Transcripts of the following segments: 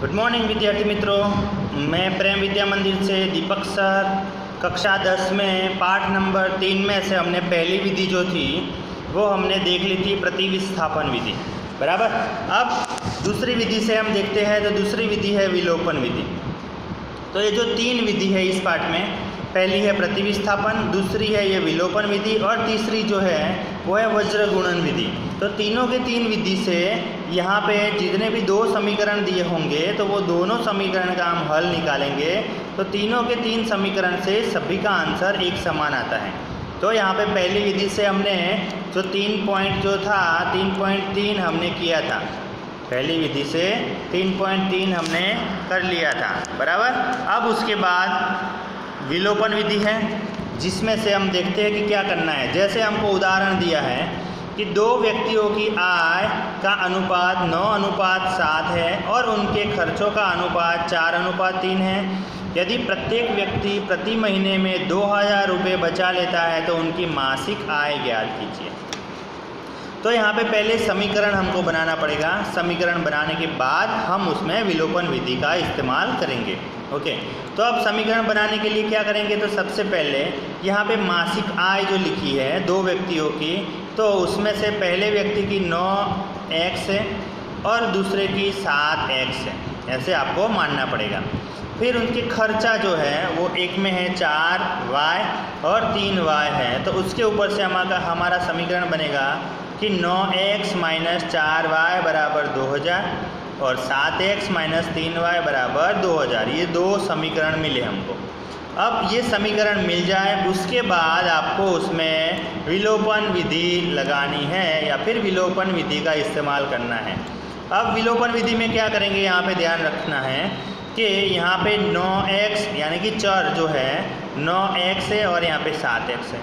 Good morning विद्यार्थी मित्रों। मैं प्रेम विद्या मंदिर से दीपक सर। कक्षा दस में, पाठ नंबर तीन में से हमने पहली विधि जो थी, वो हमने देख ली थी, प्रतिविस्थापन विधि। बराबर? अब दूसरी विधि से हम देखते हैं तो दूसरी विधि है, विलोपन विधि। तो ये जो तीन विधि है इस पाठ में, पहली है प्रतिविस्थापन, दूसरी है ये विलोपन विधि, और तीसरी जो है, वो है वज्र गुणन विधि। तो तीनों के तीन विधि से यहाँ पे जितने भी दो समीकरण दिए होंगे तो वो दोनों समीकरण का हम हल निकालेंगे। तो तीनों के तीन समीकरण से सभी का आंसर एक समान आता है। तो यहाँ पे पहली विधि से हमने जो तीन पॉइंट जो था, तीन पॉइंट तीन हमने किया था। पहली विधि से तीन पॉइंट तीन हमने कर लिया था। बराबर? अब उसके बाद विलोपन विधि है, जिसमें से हम देखते हैं कि क्या करना है। जैसे हमको उदाहरण दिया है कि दो व्यक्तियों की आय का अनुपात नौ अनुपात सात है और उनके खर्चों का अनुपात चार अनुपात तीन है। यदि प्रत्येक व्यक्ति प्रति महीने में दो हज़ार रुपये बचा लेता है तो उनकी मासिक आय ज्ञात कीजिए। तो यहाँ पे पहले समीकरण हमको बनाना पड़ेगा। समीकरण बनाने के बाद हम उसमें विलोपन विधि का इस्तेमाल करेंगे। ओके? तो अब समीकरण बनाने के लिए क्या करेंगे? तो सबसे पहले यहाँ पे मासिक आय जो लिखी है दो व्यक्तियों की तो उसमें से पहले व्यक्ति की नौ एक्स है और दूसरे की सात एक्स है। ऐसे आपको मानना पड़ेगा। फिर उनके खर्चा जो है, वो एक में है चार वाई और तीन वाई है। तो उसके ऊपर से हमारा हमारा समीकरण बनेगा कि नौ एक्स माइनस चार वाई बराबर दो हज़ार और सात एक्स माइनस तीन वाई बराबर दो हज़ार। ये दो समीकरण मिले हमको। अब ये समीकरण मिल जाए, उसके बाद आपको उसमें विलोपन विधि लगानी है या फिर विलोपन विधि का इस्तेमाल करना है। अब विलोपन विधि में क्या करेंगे? यहाँ पे ध्यान रखना है कि यहाँ पे 9x यानी कि चर जो है 9x है और यहाँ पे 7x है।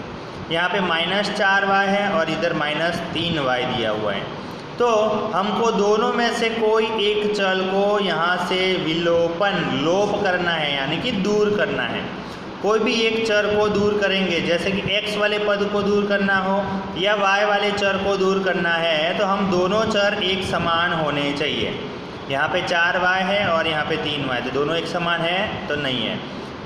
यहाँ पे माइनस चार वाई है और इधर माइनस तीन वाई दिया हुआ है। तो हमको दोनों में से कोई एक चल को यहाँ से विलोपन, लोप करना है, यानी कि दूर करना है। कोई भी एक चर को दूर करेंगे, जैसे कि x वाले पद को दूर करना हो या y वाले चर को दूर करना है तो हम दोनों चर एक समान होने चाहिए। यहाँ पे चार वाई है और यहाँ पे तीन वाई तो दोनों एक समान है तो नहीं है।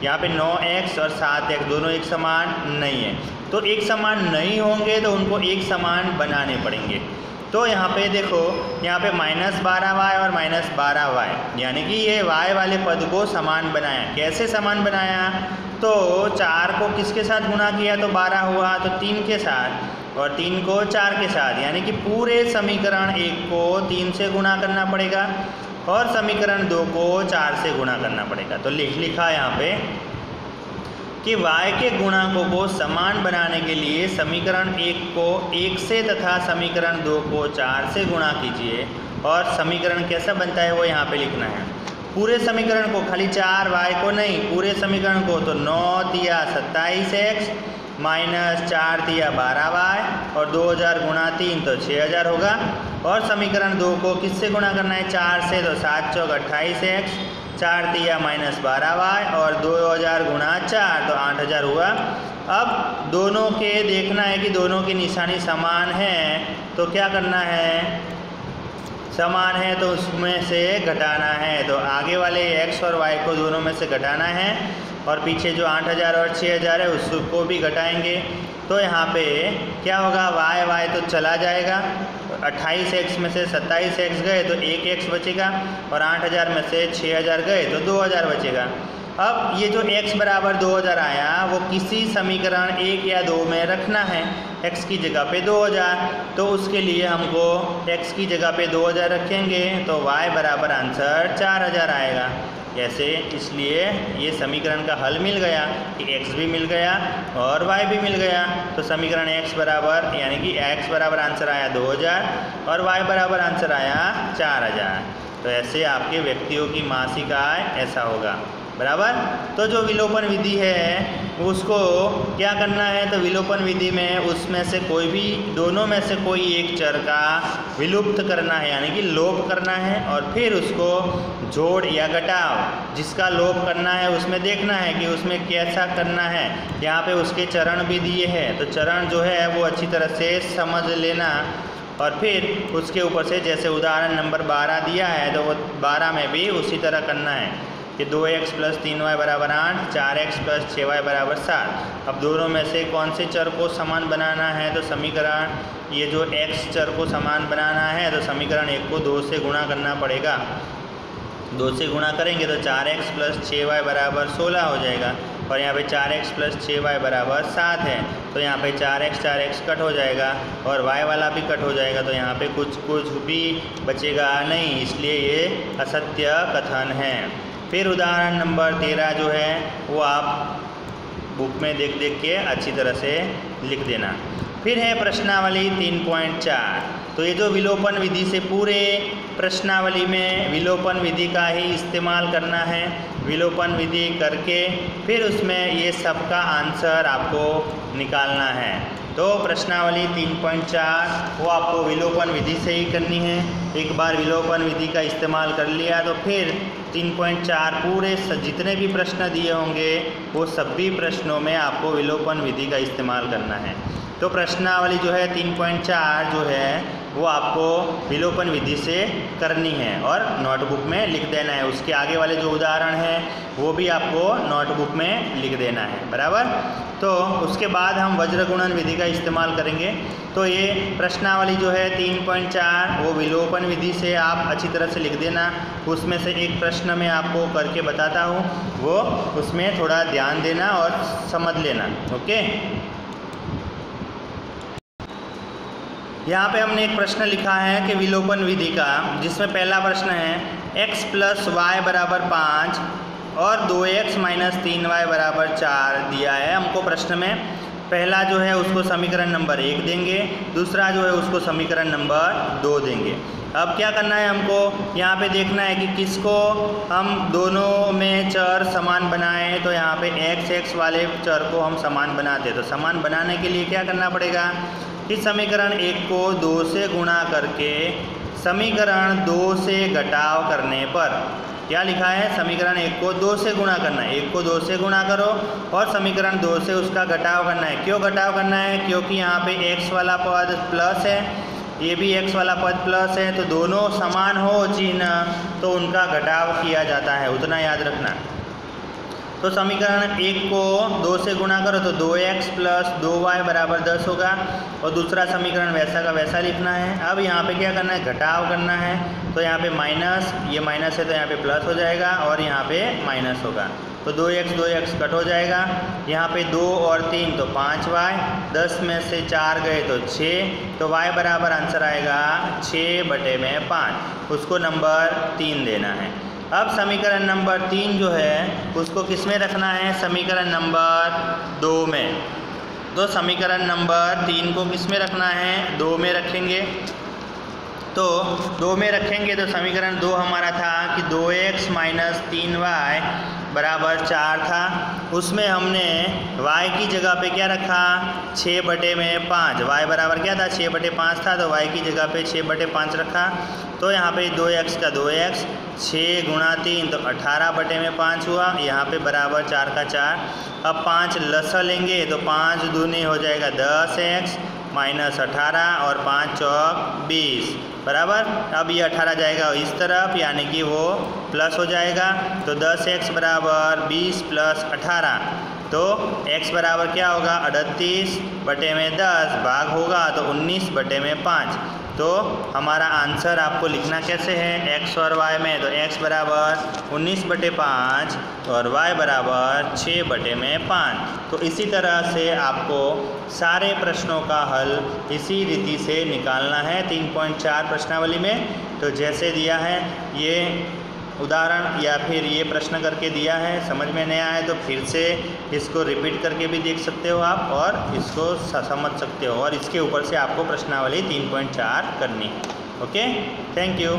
यहाँ पे नौ एक्स और सात एक्स दोनों एक समान नहीं है। तो एक समान नहीं होंगे तो उनको एक समान बनाने पड़ेंगे। तो यहाँ पे देखो, यहाँ पे माइनस बारह वाई और माइनस बारह वाई यानी कि ये वाई वाले पद को समान बनाया। कैसे समान बनाया? तो चार को किसके साथ गुणा किया? तो बारह हुआ तो तीन के साथ। और तीन को चार के साथ। यानी कि पूरे समीकरण एक को तीन से गुणा करना पड़ेगा और समीकरण दो को चार से गुणा करना पड़ेगा। तो लिख लिखा यहाँ पे कि y के गुणांकों को समान बनाने के लिए समीकरण एक को एक से तथा समीकरण दो को चार से गुणा कीजिए। और समीकरण कैसा बनता है वो यहाँ पे लिखना है। पूरे समीकरण को, खाली चार वाई को नहीं, पूरे समीकरण को तो नौ दिया सत्ताईस एक्स माइनस चार दिया बारह वाई और दो हज़ार गुणा तीन तो छः हज़ार होगा। और समीकरण दो को किससे गुणा करना है? चार से तो सात चौक अट्ठाईस एक्स चार दिया माइनस बारह वाई और दो हज़ार गुणा चार तो आठ हज़ार हुआ। अब दोनों के देखना है कि दोनों की निशानी समान है तो क्या करना है? समान है तो उसमें से घटाना है। तो आगे वाले एक्स और वाई को दोनों में से घटाना है और पीछे जो आठ हज़ार और छः हज़ार है उसको भी घटाएँगे। तो यहाँ पे क्या होगा? वाई वाई तो चला जाएगा। अट्ठाईस एक्स में से सत्ताईस एक्स गए तो एक एक्स बचेगा और आठ हज़ार में से छः हज़ार गए तो दो हज़ार बचेगा। अब ये जो x बराबर दो हज़ार आया, वो किसी समीकरण एक या दो में रखना है। x की जगह पे दो हज़ार तो उसके लिए हमको x की जगह पे दो हज़ार रखेंगे तो y बराबर आंसर चार हज़ार आएगा। कैसे इसलिए ये समीकरण का हल मिल गया कि x भी मिल गया और y भी मिल गया। तो समीकरण x बराबर, यानी कि x बराबर आंसर आया 2000 और y बराबर आंसर आया 4000 तो ऐसे आपके व्यक्तियों की मासिक आय ऐसा होगा। बराबर? तो जो विलोपन विधि है, उसको क्या करना है? तो विलोपन विधि में उसमें से कोई भी, दोनों में से कोई एक चर का विलुप्त करना है, यानी कि लोप करना है, और फिर उसको जोड़ या घटाव, जिसका लोप करना है, उसमें देखना है कि उसमें कैसा करना है। यहाँ पे उसके चरण भी दिए हैं तो चरण जो है, वो अच्छी तरह से समझ लेना। और फिर उसके ऊपर से जैसे उदाहरण नंबर बारह दिया है तो वो बारह में भी उसी तरह करना है। कि दो एक्स प्लस तीन वाई बराबर आठ, चार एक्स प्लस छः वाई बराबर सात। अब दोनों में से कौन से चर को समान बनाना है? तो समीकरण, ये जो एक्स चर को समान बनाना है तो समीकरण एक को दो से गुणा करना पड़ेगा। दो से गुणा करेंगे तो चार एक्स प्लस छः वाई बराबर सोलह हो जाएगा। और यहाँ पे चार एक्स प्लस छः वाई बराबर सात है। तो यहाँ पे चार एक्स चार एक्स कट हो जाएगा। और वाई वाला भी कट हो जाएगा। तो यहाँ पे कुछ कुछ भी बचेगा नहीं। इसलिए ये असत्य कथन है। फिर उदाहरण नंबर तेरह जो है, वो आप बुक में देख देख के अच्छी तरह से लिख देना। फिर है प्रश्नावली तीन पॉइंट चार। तो ये जो विलोपन विधि से पूरे प्रश्नावली में विलोपन विधि का ही इस्तेमाल करना है, विलोपन विधि करके फिर उसमें ये सबका आंसर आपको निकालना है। तो प्रश्नावली 3.4 वो आपको विलोपन विधि से ही करनी है। एक बार विलोपन विधि का इस्तेमाल कर लिया तो फिर 3.4 पूरे जितने भी प्रश्न दिए होंगे, वो सभी प्रश्नों में आपको विलोपन विधि का इस्तेमाल करना है। तो प्रश्नावली जो है 3.4 जो है वो आपको विलोपन विधि से करनी है और नोटबुक में लिख देना है। उसके आगे वाले जो उदाहरण हैं, वो भी आपको नोटबुक में लिख देना है। बराबर? तो उसके बाद हम वज्र गुणन विधि का इस्तेमाल करेंगे। तो ये प्रश्नावली जो है 3.4 वो विलोपन विधि से आप अच्छी तरह से लिख देना। उसमें से एक प्रश्न मैं आपको करके बताता हूँ। वो उसमें थोड़ा ध्यान देना और समझ लेना। ओके? यहाँ पे हमने एक प्रश्न लिखा है कि विलोपन विधि का, जिसमें पहला प्रश्न है, x प्लस वाई बराबर पाँच और दो एक्स माइनस तीन वाई बराबर चार दिया है हमको प्रश्न में। पहला जो है उसको समीकरण नंबर एक देंगे, दूसरा जो है उसको समीकरण नंबर दो देंगे। अब क्या करना है हमको? यहाँ पे देखना है कि किसको हम दोनों में चर समान बनाएँ तो यहाँ पे एक्स एक्स वाले चर को हम समान बनाते हैं। तो समान बनाने के लिए क्या करना पड़ेगा? इस समीकरण एक को दो से गुणा करके समीकरण दो से घटाव करने पर। क्या लिखा है? समीकरण एक को दो से गुणा करना है। एक को दो से गुणा करो और समीकरण दो से उसका घटाव करना है। क्यों घटाव करना है? क्योंकि यहाँ पे x वाला पद प्लस है। ये भी x वाला पद प्लस है। तो दोनों समान हो चिन्ह तो उनका घटाव किया जाता है। उतना याद रखना। तो समीकरण एक को दो से गुणा करो तो दो एक्स प्लस दो वाई बराबर दस होगा और दूसरा समीकरण वैसा का वैसा लिखना है। अब यहाँ पे क्या करना है? घटाव करना है। तो यहाँ पे माइनस, ये माइनस है तो यहाँ पे प्लस हो जाएगा और यहाँ पे माइनस होगा। तो दो एक्स दो एक्स कट हो जाएगा। यहाँ पे दो और तीन तो पाँच वाई। दस में से चार गए तो छः। तो वाई बराबर आंसर आएगा छः बटे में पाँच। उसको नंबर तीन देना है। अब समीकरण नंबर तीन जो है, उसको किसमें रखना है? समीकरण नंबर दो में। तो समीकरण नंबर तीन को किसमें रखना है? दो में रखेंगे। तो दो में रखेंगे तो समीकरण दो हमारा था कि दो एक्स माइनस तीन वाई बराबर चार था। उसमें हमने y की जगह पे क्या रखा? छः बटे में पाँच। y बराबर क्या था? छः बटे पाँच था तो y की जगह पे छः बटे पाँच रखा। तो यहाँ पे दो एक्स का दो एक्स छः गुणा तीन तो अठारह बटे में पाँच हुआ। यहाँ पे बराबर चार का चार। अब पाँच लस लेंगे तो पाँच दूनी हो जाएगा दस एक्स माइनस अठारह और पाँच चौक बीस, बराबर? अब ये अठारह जाएगा इस तरफ़, यानी कि वो प्लस हो जाएगा। तो दस एक्स बराबर बीस प्लस अठारह तो x बराबर क्या होगा? अड़तीस बटे में दस, भाग होगा तो उन्नीस बटे में पाँच। तो हमारा आंसर आपको लिखना कैसे है? एक्स और वाई में तो एक्स बराबर उन्नीस बटे पाँच और वाई बराबर छः बटे में पाँच। तो इसी तरह से आपको सारे प्रश्नों का हल इसी रीति से निकालना है, तीन पॉइंट चार प्रश्नावली में। तो जैसे दिया है, ये उदाहरण या फिर ये प्रश्न करके दिया है, समझ में नहीं आया तो फिर से इसको रिपीट करके भी देख सकते हो आप और इसको समझ सकते हो और इसके ऊपर से आपको प्रश्नावली 3.4 करनी। Okay thank you